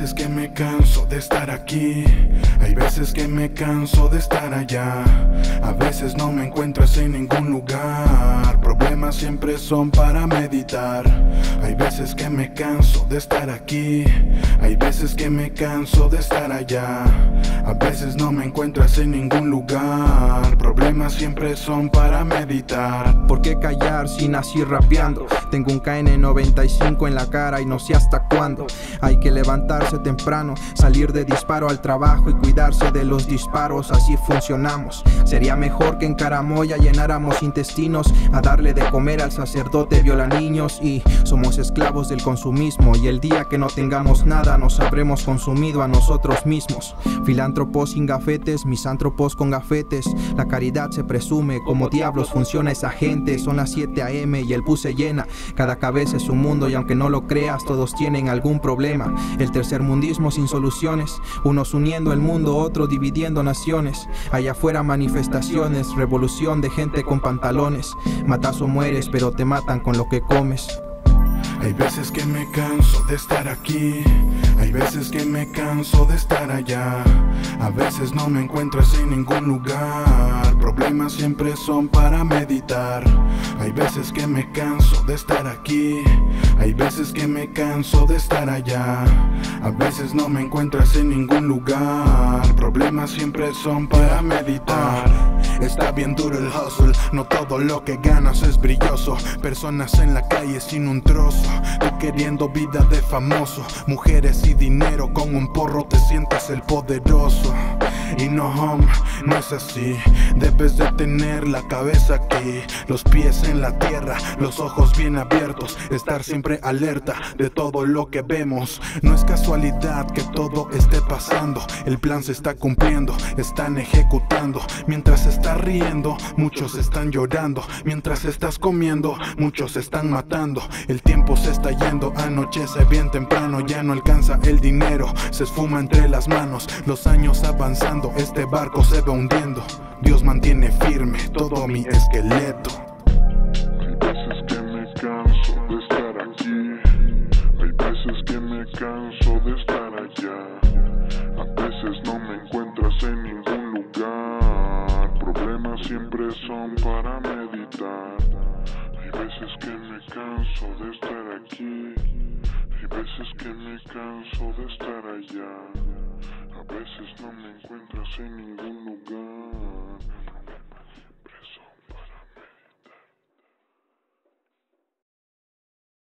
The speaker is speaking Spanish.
veces que me canso de estar aquí, hay veces que me canso de estar allá, a veces no me encuentras en ningún lugar, problemas siempre son para meditar, hay veces que me canso de estar aquí, hay veces que me canso de estar allá, a veces no me encuentras en ningún lugar, problemas siempre son para meditar. ¿Por qué callar si nací rapeando? Tengo un KN95 en la cara y no sé hasta cuándo. Hay que levantarse temprano, salir de disparo al trabajo y cuidarse de los disparos, así funcionamos. Sería mejor que en Caramoya llenáramos intestinos a darle de comer al sacerdote viola niños y somos esclavos del consumismo y el día que no tengamos nada nos habremos consumido a nosotros mismos. Filántropos sin gafetes, misántropos con gafetes. La caridad se presume, como diablos funciona esa gente. Son las 7 a.m. y el bus se llena. Cada cabeza es un mundo y aunque no lo creas, todos tienen algún problema. El tercer mundismo sin soluciones, unos uniendo el mundo, otros dividiendo naciones. Allá afuera manifestaciones, revolución de gente con pantalones. Matas o mueres, pero te matan con lo que comes. Hay veces que me canso de estar aquí, hay veces que me canso de estar allá, a veces no me encuentras en ningún lugar, problemas siempre son para meditar, hay veces que me canso de estar aquí, hay veces que me canso de estar allá, a veces no me encuentras en ningún lugar, problemas siempre son para meditar. Está bien duro el hustle, no todo lo que ganas es brilloso. Personas en la calle sin un trozo, tú queriendo vida de famoso. Mujeres y dinero, con un porro te sientas el poderoso. Y no, home, no es así. Debes de tener la cabeza aquí, los pies en la tierra, los ojos bien abiertos, estar siempre alerta de todo lo que vemos. No es casualidad que todo esté pasando, el plan se está cumpliendo, están ejecutando. Mientras estás riendo, muchos están llorando. Mientras estás comiendo, muchos están matando. El tiempo se está yendo, anochece bien temprano, ya no alcanza el dinero, se esfuma entre las manos, los años avanzando este barco se va hundiendo. Dios mantiene firme todo mi esqueleto. Hay veces que me canso de estar aquí, hay veces que me canso de estar allá. A veces no me encuentras en ningún lugar, problemas siempre son para meditar. Hay veces que me canso de estar aquí, hay veces que me canso de estar allá. A veces no me encuentras en ningún lugar.